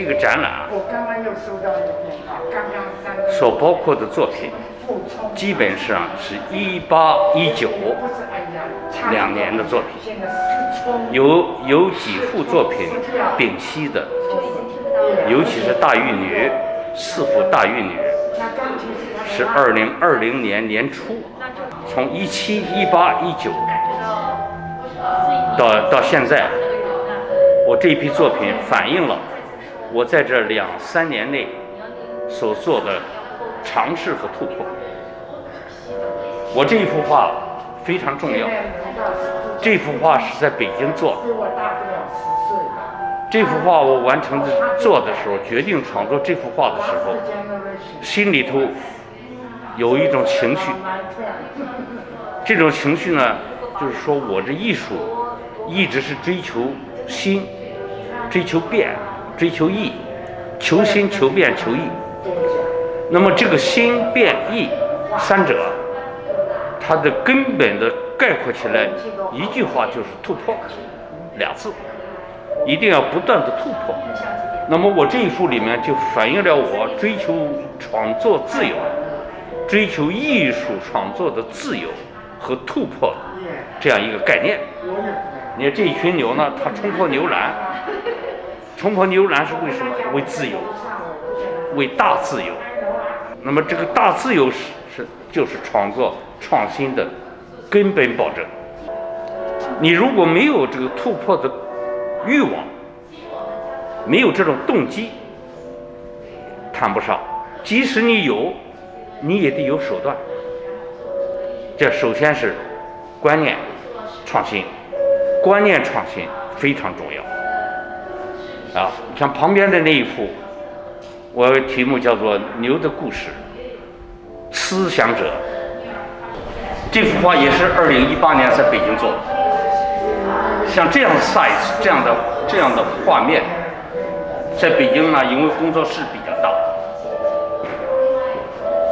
这个展览我刚刚又收到一个电话，刚刚三个所包括的作品，基本上是一八一九，两年的作品，有有几幅作品丙烯的，尤其是大玉女，四幅大玉女是二零二零年年初，从一七、一八、一九到到现在，我这批作品反映了我在这两三年内所做的尝试和突破。我这一幅画非常重要，这幅画是在北京做的。这幅画我完成的做的时候，决定创作这幅画的时候，心里头有一种情绪。这种情绪呢，就是说我这艺术一直是追求新、追求变、追求异，求新、求变、求异。那么这个新、变、异三者，它的根本的概括起来，一句话就是突破，俩字，一定要不断的突破。那么我这一幅里面就反映了我追求创作自由，追求艺术创作的自由和突破这样一个概念。你看这一群牛呢，它冲破牛栏，冲破牛栏是为什么？为自由，为大自由。那么这个大自由是是就是创作创新的根本保证。你如果没有这个突破的欲望，没有这种动机，谈不上。即使你有，你也得有手段。这首先是观念创新，观念创新非常重要。啊，像旁边的那一幅，我题目叫做《牛的故事》，思想者。这幅画也是二零一八年在北京做的。像这样的 size 这样的这样的画面，在北京呢，因为工作室比较大，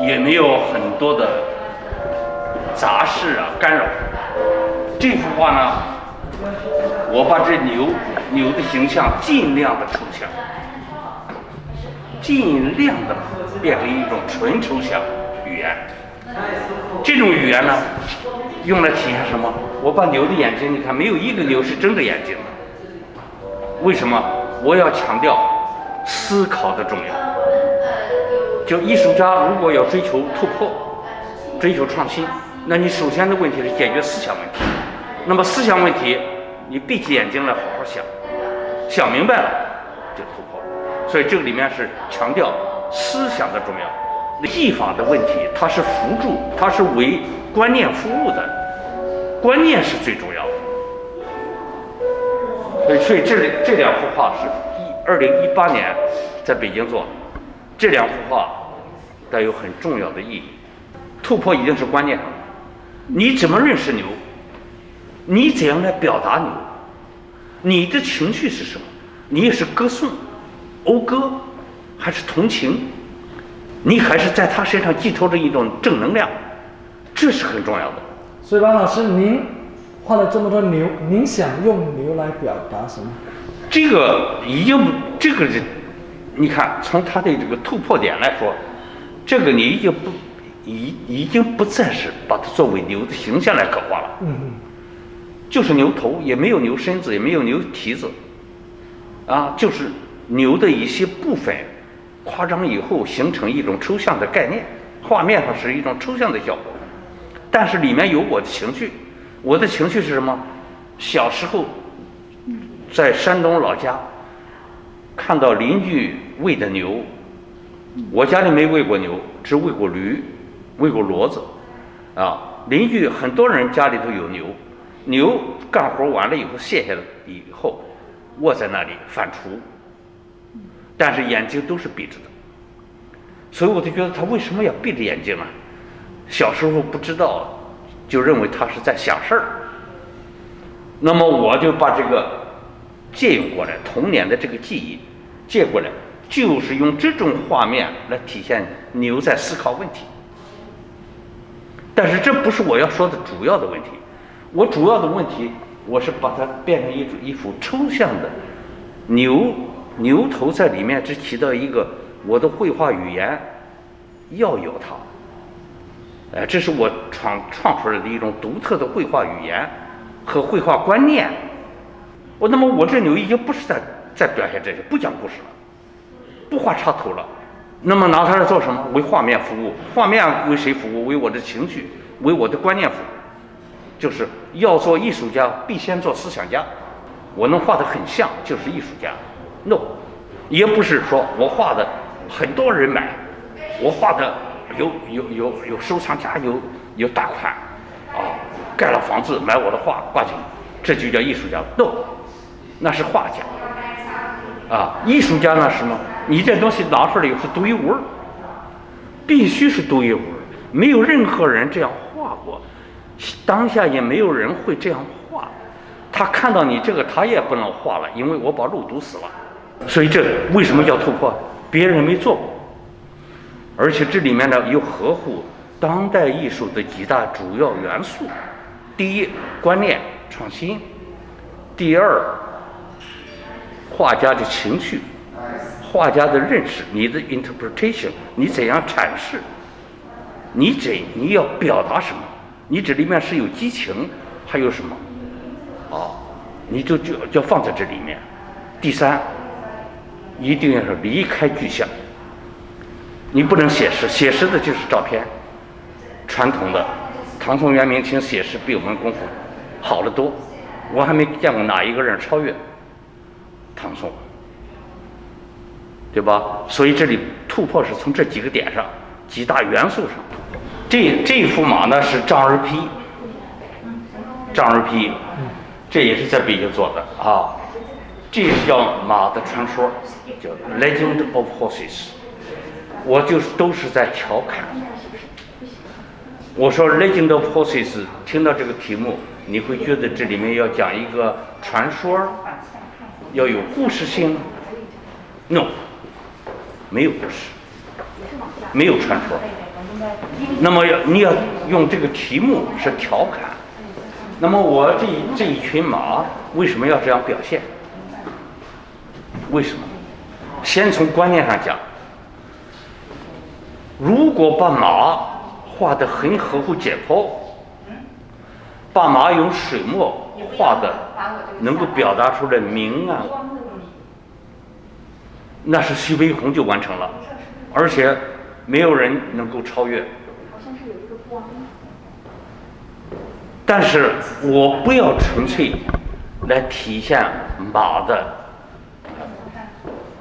也没有很多的杂事啊干扰。这幅画呢，我把这牛牛的形象尽量的抽象，尽量的变成一种纯抽象语言。这种语言呢，用来体现什么？我把牛的眼睛，你看没有一个牛是睁着眼睛的。为什么？我要强调思考的重要。就艺术家如果要追求突破、追求创新，那你首先的问题是解决思想问题。那么思想问题，你闭起眼睛来好好想，想明白了就突破。所以这个里面是强调思想的重要。技法的问题，它是辅助，它是为观念服务的，观念是最重要的。所以，所以这这两幅画是一二零一八年在北京做的，这两幅画带有很重要的意义。突破一定是观念上，你怎么认识牛？你怎样来表达牛？你的情绪是什么？你也是歌颂、讴歌，还是同情？你还是在他身上寄托着一种正能量，这是很重要的。所以，王老师，您画了这么多牛，您想用牛来表达什么？这个已经不，这个是，你看，从他的这个突破点来说，这个你已经不，已已经不再是把它作为牛的形象来刻画了。嗯嗯，就是牛头，也没有牛身子，也没有牛蹄子，啊，就是牛的一些部分。夸张以后形成一种抽象的概念，画面上是一种抽象的效果，但是里面有我的情绪，我的情绪是什么？小时候在山东老家看到邻居喂的牛，我家里没喂过牛，只喂过驴，喂过骡子，啊，邻居很多人家里头有牛，牛干活完了以后卸下来以后，卧在那里反刍。但是眼睛都是闭着的，所以我就觉得他为什么要闭着眼睛呢？小时候不知道，就认为他是在想事儿。那么我就把这个借用过来，童年的这个记忆借过来，就是用这种画面来体现牛在思考问题。但是这不是我要说的主要的问题，我主要的问题，我是把它变成一一幅抽象的牛。牛头在里面只起到一个我的绘画语言要有它。哎，这是我创创出来的一种独特的绘画语言和绘画观念。我那么我这牛已经不是在在表现这些，不讲故事了，不画插图了。那么拿它来做什么？为画面服务。画面为谁服务？为我的情绪，为我的观念服务。就是要做艺术家，必先做思想家。我能画得很像，就是艺术家。No，也不是说我画的很多人买，我画的有有有有收藏家有有大款，啊，盖了房子买我的画挂起，这就叫艺术家。No，那是画家。啊，艺术家呢是什么？你这东西拿出来以后是独一无二，必须是独一无二，没有任何人这样，当下也没有人会这样画。他看到你这个，他也不能画了，因为我把路堵死了。所以这为什么叫突破？别人没做过，而且这里面呢又合乎当代艺术的几大主要元素：第一，观念创新；第二，画家的情绪，画家的认识，你的 interpretation，你怎样阐释？你怎你要表达什么？你这里面是有激情，还有什么？啊，你就就就放在这里面。第三。一定要是离开具象，你不能写实，写实的就是照片，传统的唐宋元明清写实比我们功夫好得多，我还没见过哪一个人超越唐宋，对吧？所以这里突破是从这几个点上，几大元素上。这这幅马呢是张而丕，张而丕，这也是在北京做的啊。这是叫马的传说，叫 Legend of Horses。我就是都是在调侃。我说 Legend of Horses，听到这个题目，你会觉得这里面要讲一个传说，要有故事性？No，没有故事，没有传说。那么要你要用这个题目是调侃。那么我这这一群马为什么要这样表现？为什么？先从观念上讲，如果把马画得很合乎解剖，把马用水墨画的能够表达出来明暗，那是徐悲鸿就完成了，而且没有人能够超越。但是我不要纯粹来体现马的。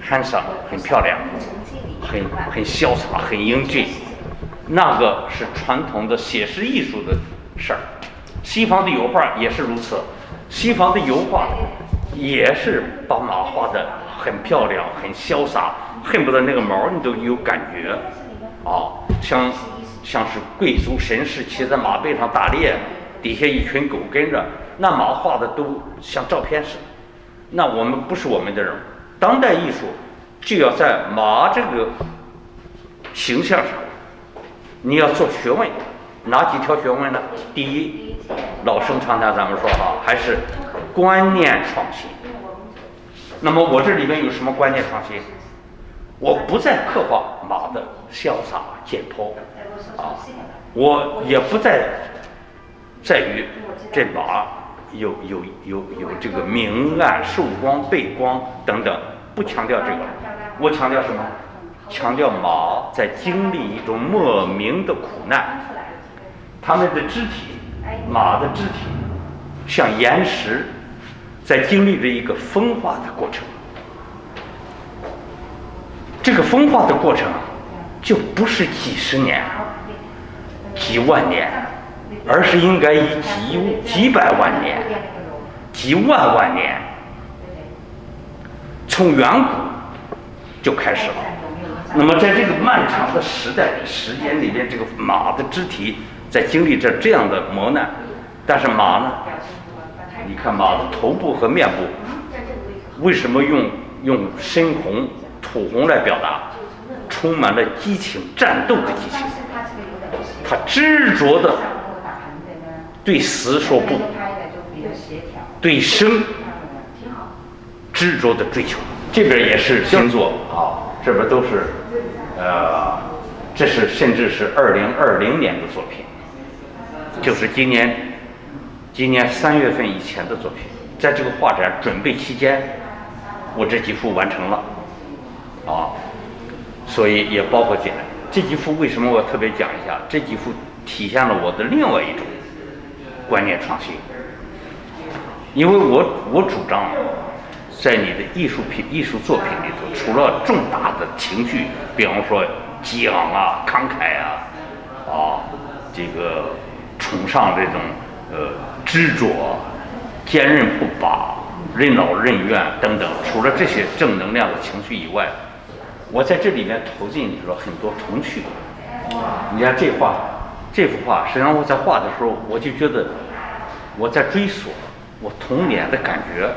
很爽，很漂亮，很很潇洒，很英俊。那个是传统的写实艺术的事儿。西方的油画也是如此，西方的油画也是把马画的很漂亮，很潇洒，恨不得那个毛你都有感觉。啊，像像是贵族绅士骑在马背上打猎，底下一群狗跟着，那马画的都像照片似的。那我们不是我们的人。当代艺术就要在马这个形象上，你要做学问，哪几条学问呢？第一，老生常谈，咱们说哈，还是观念创新。那么我这里面有什么观念创新？我不再刻画马的潇洒简朴啊，我也不再在于这马。有有有有这个明暗、受光、背光等等，不强调这个，我强调什么？强调马在经历一种莫名的苦难，他们的肢体，马的肢体像岩石，在经历着一个风化的过程。这个风化的过程就不是几十年、几万年。而是应该以几几百万年、几万万年，从远古就开始了。那么，在这个漫长的时代时间里面，这个马的肢体在经历着这样的磨难。但是马呢？你看马的头部和面部，为什么用用深红、土红来表达？充满了激情、战斗的激情。他执着的。对死说不，对生执着的追求。这边也是星座啊，这边都是，呃，这是甚至是二零二零年的作品，就是今年今年三月份以前的作品，在这个画展准备期间，我这几幅完成了，啊，所以也包括进来。这几幅为什么我特别讲一下？这几幅体现了我的另外一种观念创新，因为我我主张。在你的艺术品、艺术作品里头，除了重大的情绪，比方说激昂啊、慷慨啊，啊，这个崇尚这种呃执着、坚韧不拔、任劳任怨等等，除了这些正能量的情绪以外，我在这里面投进了很多童趣。你看这画，这幅画，实际上我在画的时候，我就觉得我在追索我童年的感觉。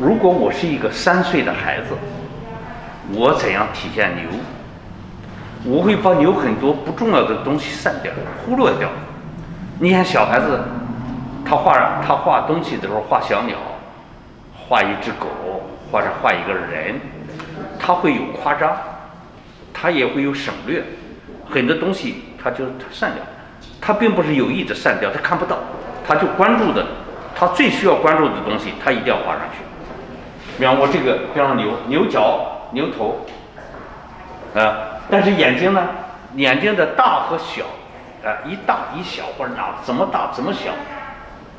如果我是一个三岁的孩子，我怎样体现牛？我会把牛很多不重要的东西删掉、忽略掉。你看小孩子，他画他画东西的时候，画小鸟，画一只狗，或者画一个人，他会有夸张，他也会有省略，很多东西他就他删掉，他并不是有意的删掉，他看不到，他就关注的，他最需要关注的东西，他一定要画上去。比方我这个，比方牛牛角、牛头，啊，但是眼睛呢，眼睛的大和小，啊，一大一小或者哪怎么大怎么小，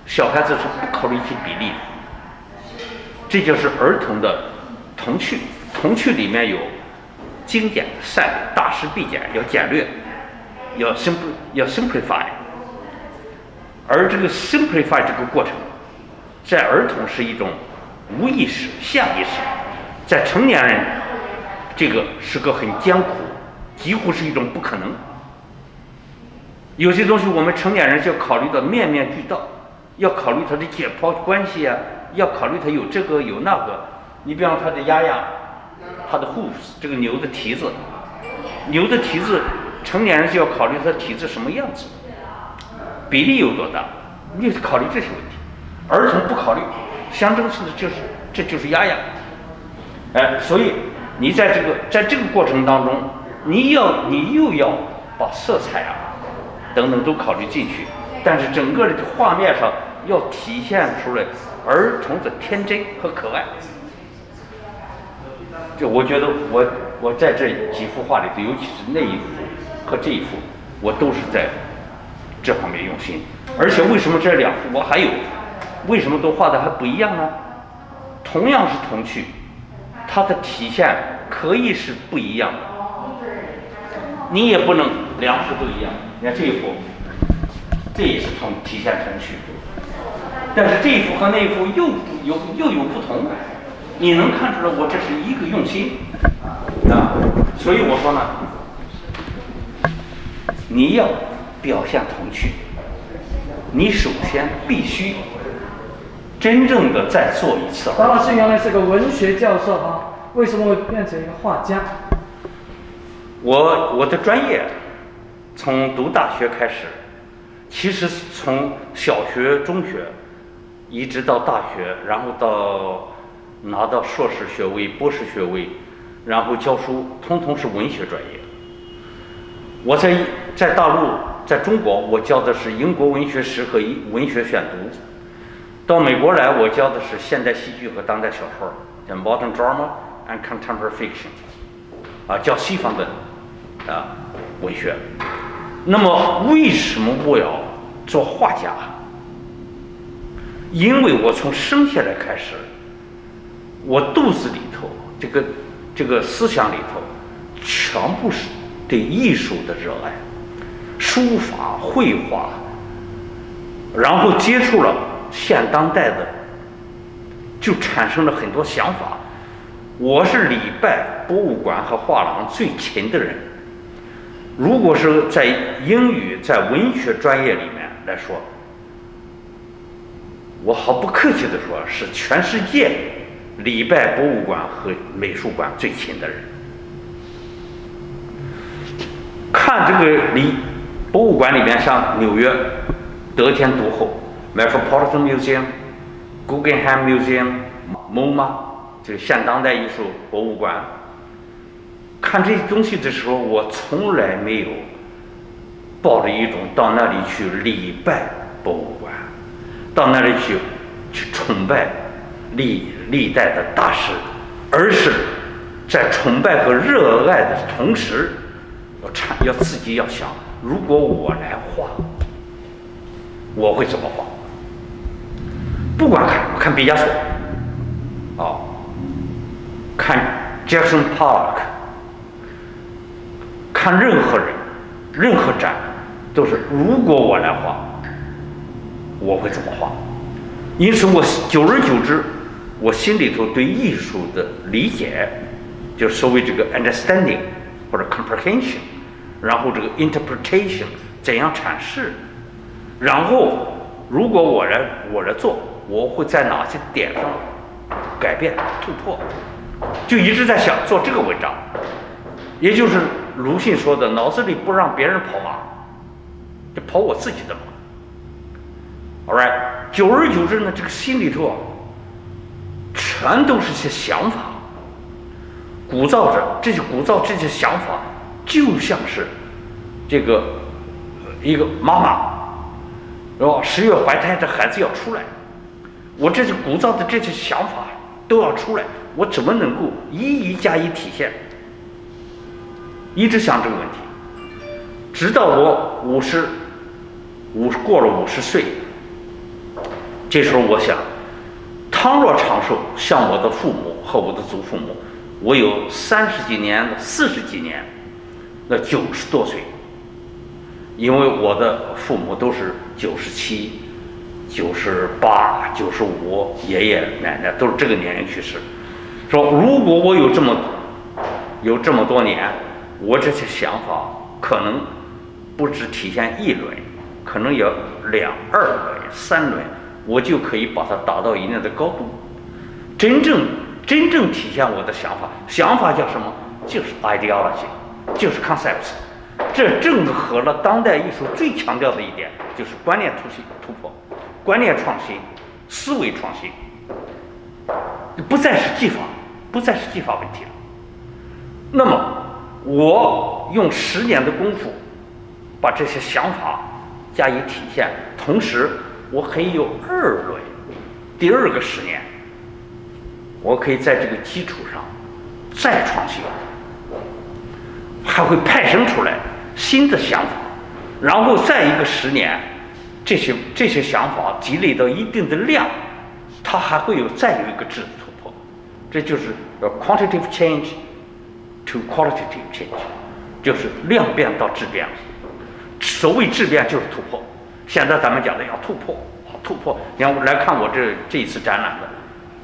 小孩子是不考虑一些比例的，这就是儿童的童趣。童趣里面有精简、善大师必简，要简略，要 simple 要 simplify，而这个 simplify 这个过程，在儿童是一种。无意识、下意识，在成年人，这个是个很艰苦，几乎是一种不可能。有些东西我们成年人就要考虑到面面俱到，要考虑它的解剖关系啊，要考虑它有这个有那个。你比方它的压压，它的 hoof，这个牛的蹄子，牛的蹄子，成年人就要考虑它蹄子什么样子，比例有多大，你考虑这些问题，儿童不考虑。象征性的就是，这就是压压，哎，所以你在这个在这个过程当中，你要你又要把色彩啊等等都考虑进去，但是整个的画面上要体现出来儿童的天真和可爱。就我觉得我我在这几幅画里头，尤其是那一幅和这一幅，我都是在这方面用心。而且为什么这两幅我还有？为什么都画的还不一样呢？同样是童趣，它的体现可以是不一样的。你也不能两幅都一样。你看这一幅，这也是同体现童趣，但是这一幅和那一幅又有又有不同。你能看出来我这是一个用心啊？所以我说呢，你要表现童趣，你首先必须。真正的再做一次。张老师原来是个文学教授啊，为什么会变成一个画家？我我的专业从读大学开始，其实从小学、中学一直到大学，然后到拿到硕士学位、博士学位，然后教书，通通是文学专业。我在在大陆，在中国，我教的是英国文学史和文学选读。到美国来，我教的是现代戏剧和当代小说，叫 Modern Drama and Contemporary Fiction，啊，教西方的啊文学。那么，为什么我要做画家？因为我从生下来开始，我肚子里头这个这个思想里头，全部是对艺术的热爱，书法、绘画，然后接触了。现当代的，就产生了很多想法。我是礼拜博物馆和画廊最勤的人。如果是在英语在文学专业里面来说，我毫不客气的说，是全世界礼拜博物馆和美术馆最亲的人。看这个礼博物馆里面，像纽约得天独厚。Metropolitan Museum、Guggenheim Museum、MoMA，这个现当代艺术博物馆，看这些东西的时候，我从来没有抱着一种到那里去礼拜博物馆，到那里去去崇拜历历代的大师，而是在崇拜和热爱的同时，要产要自己要想，如果我来画，我会怎么画？不管看看毕加索，啊，看 Jackson Park，看任何人、任何展，都是如果我来画，我会怎么画？因此，我久而久之，我心里头对艺术的理解，就所谓这个 understanding 或者 comprehension，然后这个 interpretation 怎样阐释，然后如果我来我来做，我会在哪些点上改变突破，就一直在想做这个文章，也就是鲁迅说的，脑子里不让别人跑马，就跑我自己的马。All right，久而久之呢，这个心里头啊，全都是些想法，鼓噪着这些鼓噪这些想法，就像是这个一个妈妈，是吧？十月怀胎，的孩子要出来，我这些鼓噪的这些想法都要出来，我怎么能够一一加以体现？一直想这个问题，直到我五十五过了五十岁。这时候我想，倘若长寿，像我的父母和我的祖父母，我有三十几年、四十几年，那九十多岁，因为我的父母都是九十七、九十八、九十五，爷爷奶奶都是这个年龄去世。说如果我有这么有这么多年，我这些想法可能不只体现一轮，可能有两、二轮、三轮。我就可以把它达到一定的高度，真正真正体现我的想法。想法叫什么？就是 ideology，就是 concepts。这正合了当代艺术最强调的一点，就是观念突新突破，观念创新，思维创新，不再是技法，不再是技法问题了。那么，我用十年的功夫，把这些想法加以体现，同时。我可以有二轮，第二个十年，我可以在这个基础上再创新，还会派生出来新的想法，然后再一个十年，这些这些想法积累到一定的量，它还会有再有一个质的突破，这就是 quantitative change to qualitative change，就是量变到质变。所谓质变就是突破。现在咱们讲的要突破，突破。你看，来看我这这一次展览的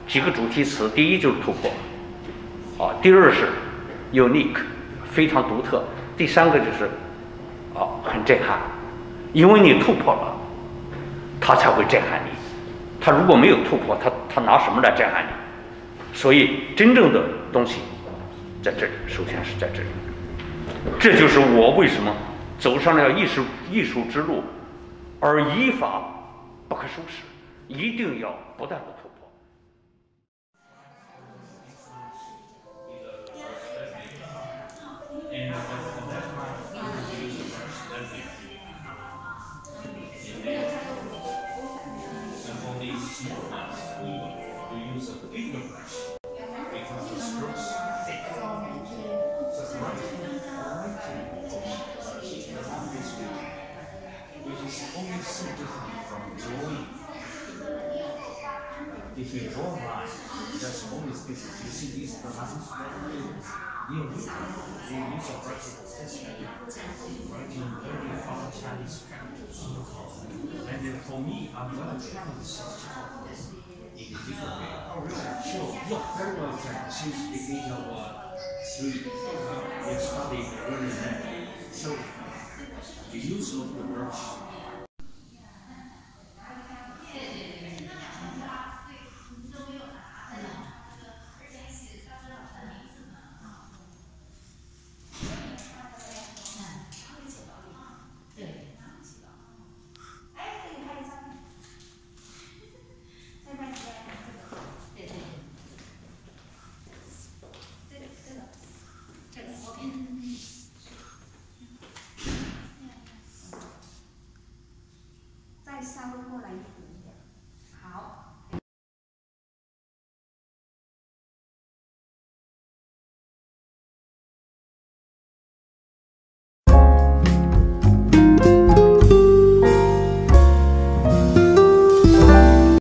几个主题词，第一就是突破，啊，第二是 unique，非常独特，第三个就是啊，很震撼，因为你突破了，他才会震撼你。他如果没有突破，他他拿什么来震撼你？所以真正的东西在这里，首先是在这里。这就是我为什么走上了艺术艺术之路。而依法不可收拾，一定要不断 always so different from drawing. If you draw lines, there's always. You see these lines, they are written. They use a practical writing very far Chinese characters. And then for me, I'm going to challenge such in a different way. Oh, really? Sure. Yeah, very well done. Since the age of uh, three, we studied very well. So, the use of the brush.